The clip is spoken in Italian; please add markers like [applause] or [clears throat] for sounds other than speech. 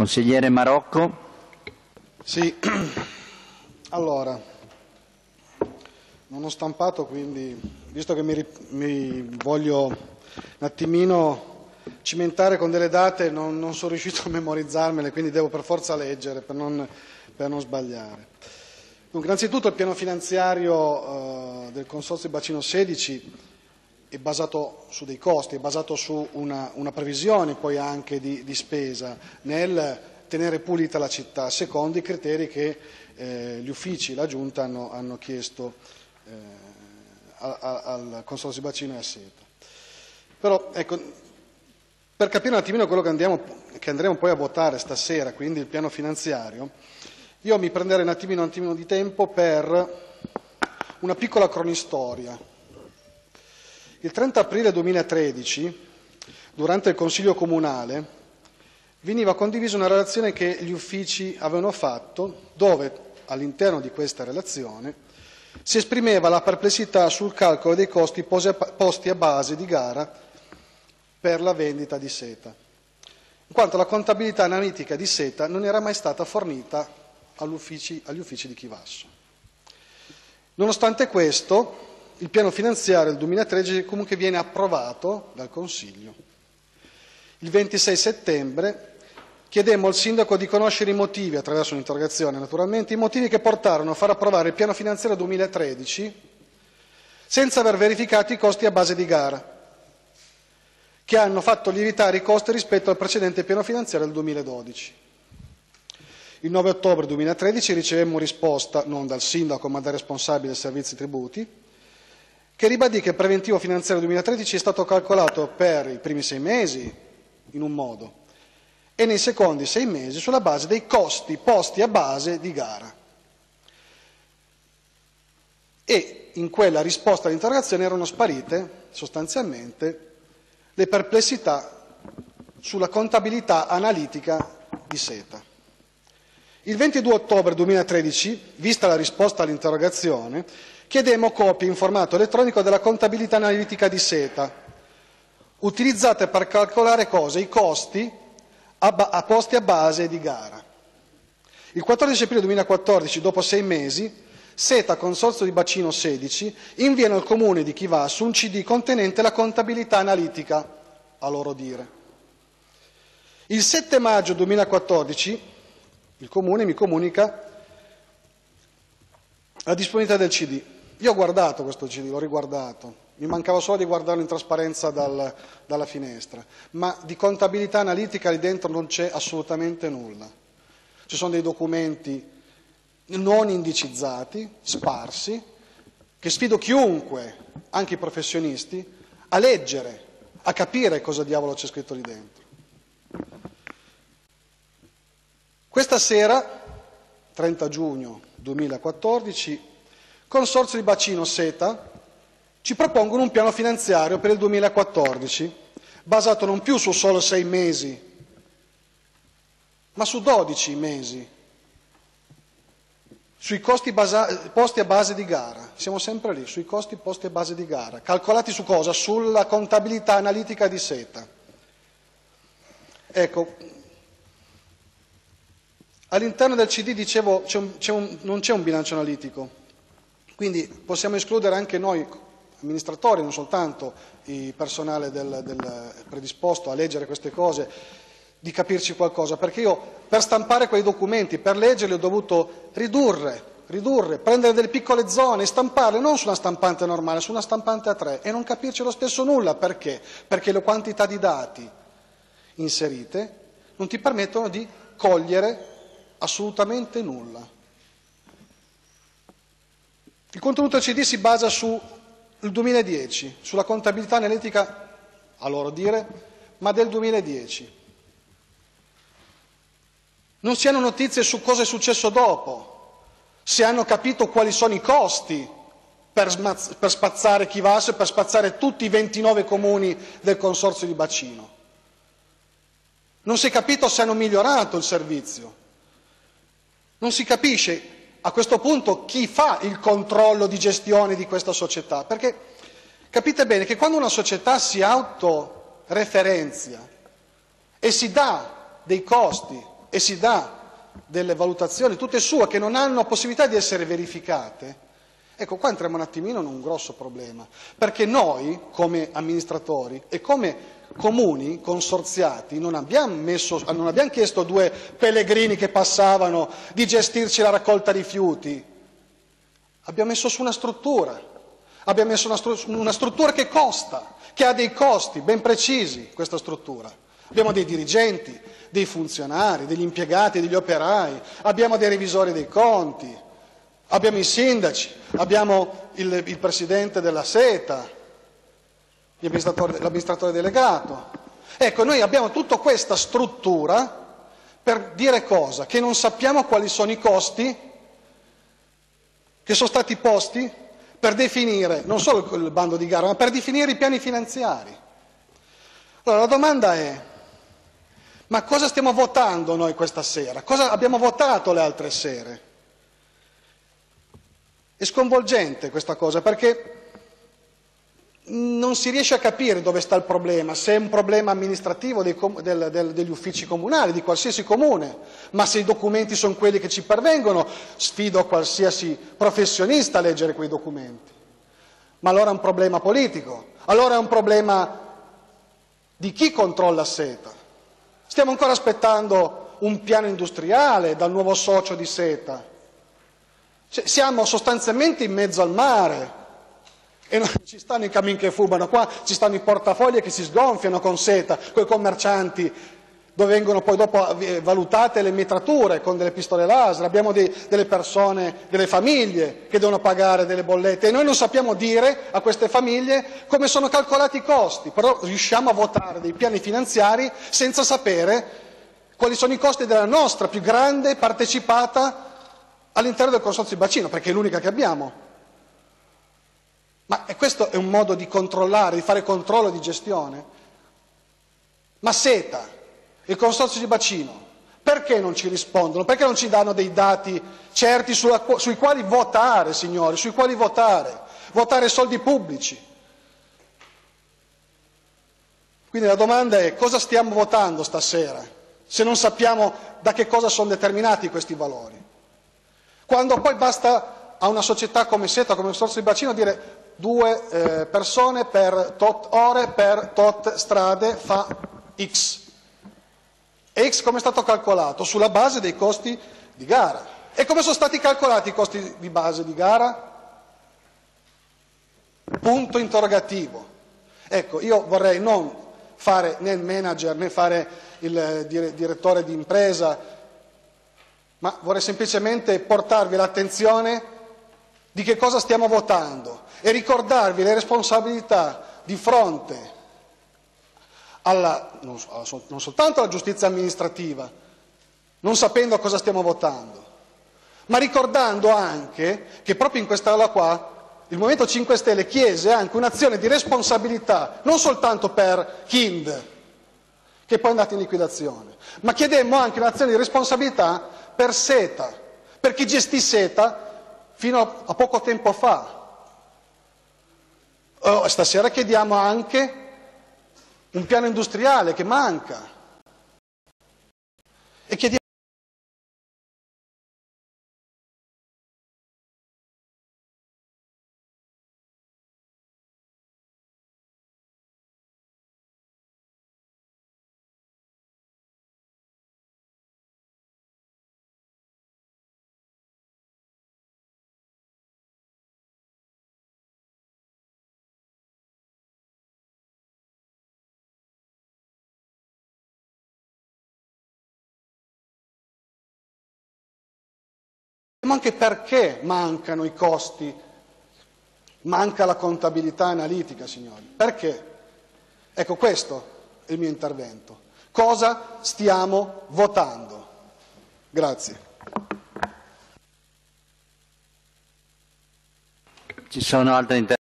Consigliere Marocco. Sì, [clears throat] allora, non ho stampato quindi, visto che mi, mi voglio un attimino cimentare con delle date, non, non, sono riuscito a memorizzarmele, quindi devo per forza leggere per non, per non sbagliare. Dunque, innanzitutto il piano finanziario eh, del Consorzio Bacino 16 è basato su dei costi, è basato su una, una previsione poi anche di, di, spesa nel tenere pulita la città, secondo i criteri che eh, gli uffici, la Giunta hanno, hanno chiesto eh, al Consorzio Bacino e a Seta. Però, ecco, per capire un attimino quello che, andiamo, che andremo poi a votare stasera, quindi il piano finanziario, io mi prenderei un attimino, un attimino di tempo per una piccola cronistoria. Il 30 aprile 2013, durante il Consiglio Comunale, veniva condivisa una relazione che gli uffici avevano fatto, dove all'interno di questa relazione si esprimeva la perplessità sul calcolo dei costi posti a base di gara per la vendita di seta, in quanto la contabilità analitica di seta non era mai stata fornita agli uffici di Chivasso. Nonostante questo, il piano finanziario del 2013 comunque viene approvato dal Consiglio. Il 26 settembre chiedemmo al Sindaco di conoscere i motivi, attraverso un'interrogazione naturalmente, i motivi che portarono a far approvare il piano finanziario 2013 senza aver verificato i costi a base di gara, che hanno fatto lievitare i costi rispetto al precedente piano finanziario del 2012. Il 9 ottobre 2013 ricevemmo risposta non dal sindaco ma dal responsabile dei servizi tributi che ribadì che il preventivo finanziario 2013 è stato calcolato per i primi sei mesi in un modo e nei secondi sei mesi sulla base dei costi posti a base di gara. E in quella risposta all'interrogazione erano sparite sostanzialmente le perplessità sulla contabilità analitica di SETA. Il 22 ottobre 2013, vista la risposta all'interrogazione, chiedemmo copie in formato elettronico della contabilità analitica di SETA, utilizzate per calcolare? I costi a posti a base di gara. Il 14 aprile 2014, dopo sei mesi, SETA Consorzio di Bacino 16 inviano al comune di Chivasso un CD contenente la contabilità analitica, a loro dire. Il 7 maggio 2014 il Comune mi comunica la disponibilità del CD. Io ho guardato questo CD, l'ho riguardato, mi mancava solo di guardarlo in trasparenza dal, dalla finestra, ma di contabilità analitica lì dentro non c'è assolutamente nulla. Ci sono dei documenti non indicizzati, sparsi, che sfido chiunque, anche i professionisti, a leggere, a capire cosa diavolo c'è scritto lì dentro. Questa sera, 30 giugno 2014, Consorzio di Bacino SETA ci propongono un piano finanziario per il 2014, basato non più su solo sei mesi, ma su 12 mesi, sui costi basa- posti a base di gara, siamo sempre lì, sui costi posti a base di gara, calcolati su cosa? Sulla contabilità analitica di SETA. Ecco, All'interno del CD, dicevo, c'è un, c'è un, non c'è un bilancio analitico, quindi possiamo escludere anche noi amministratori, non soltanto il personale del, del predisposto a leggere queste cose, di capirci qualcosa, perché io per stampare quei documenti, per leggerli ho dovuto ridurre, ridurre, prendere delle piccole zone stamparle non su una stampante normale, su una stampante a tre e non capirci lo stesso nulla, perché? Perché le quantità di dati inserite non ti permettono di cogliere assolutamente nulla. Il contenuto CD si basa sul 2010, sulla contabilità analitica, a loro dire, ma del 2010. Non si hanno notizie su cosa è successo dopo, se hanno capito quali sono i costi per, smaz- per spazzare Chivasso e per spazzare tutti i 29 comuni del consorzio di bacino. Non si è capito se hanno migliorato il servizio. Non si capisce a questo punto chi fa il controllo di gestione di questa società, perché capite bene che quando una società si autoreferenzia e si dà dei costi e si dà delle valutazioni tutte sue che non hanno possibilità di essere verificate, ecco qua entriamo un attimino in un grosso problema, perché noi come amministratori e come comuni consorziati non abbiamo, messo, non abbiamo chiesto a due pellegrini che passavano di gestirci la raccolta rifiuti, abbiamo messo su una struttura, abbiamo messo una, una struttura che costa, che ha dei costi ben precisi, questa struttura. Abbiamo dei dirigenti, dei funzionari, degli impiegati, degli operai, abbiamo dei revisori dei conti, abbiamo i sindaci, abbiamo il, il presidente della SETA, l'amministratore, delegato. Ecco, noi abbiamo tutta questa struttura per dire cosa? Che non sappiamo quali sono i costi che sono stati posti per definire non solo il bando di gara, ma per definire i piani finanziari. Allora la domanda è, ma cosa stiamo votando noi questa sera? Cosa abbiamo votato le altre sere? È sconvolgente questa cosa perché non si riesce a capire dove sta il problema, se è un problema amministrativo del, del, degli uffici comunali, di qualsiasi comune, ma se i documenti sono quelli che ci pervengono, sfido qualsiasi professionista a leggere quei documenti. Ma allora è un problema politico, allora è un problema di chi controlla SETA. Stiamo ancora aspettando un piano industriale dal nuovo socio di SETA. Cioè, siamo sostanzialmente in mezzo al mare e ci stanno i cammin che fumano, qua ci stanno i portafogli che si sgonfiano con SETA, con i commercianti dove vengono poi dopo eh, valutate le metrature con delle pistole laser, abbiamo dei, delle persone, delle famiglie che devono pagare delle bollette e noi non sappiamo dire a queste famiglie come sono calcolati i costi, però riusciamo a votare dei piani finanziari senza sapere quali sono i costi della nostra più grande partecipata all'interno del consorzio di bacino, perché è l'unica che abbiamo. Ma questo è un modo di controllare, di fare controllo di gestione? Ma SETA, il consorzio di bacino, perché non ci rispondono? Perché non ci danno dei dati certi sulla, sui quali votare, signori, sui quali votare? Votare soldi pubblici. Quindi la domanda è cosa stiamo votando stasera, se non sappiamo da che cosa sono determinati questi valori. Quando poi basta a una società come SETA, come consorzio di bacino, dire due eh, persone per tot ore, per tot strade fa X. E X come è stato calcolato? Sulla base dei costi di gara. E come sono stati calcolati i costi di base di gara? Punto interrogativo. Ecco, io vorrei non fare né il manager né fare il direttore di impresa, ma vorrei semplicemente portarvi l'attenzione di che cosa stiamo votando? E ricordarvi le responsabilità di fronte alla, non, non soltanto alla giustizia amministrativa, non sapendo cosa stiamo votando, ma ricordando anche che proprio in quest'Aula qua il Movimento 5 Stelle chiese anche un'azione di responsabilità, non soltanto per Kind, che poi è andato in liquidazione, ma chiedemmo anche un'azione di responsabilità per SETA, per chi gestì SETA fino a poco tempo fa. Oh, stasera chiediamo anche un piano industriale che manca. E chiediamo ma anche perché mancano i costi, manca la contabilità analitica, signori. Perché? Ecco, questo è il mio intervento. Cosa stiamo votando? Grazie. Ci sono altre interventi?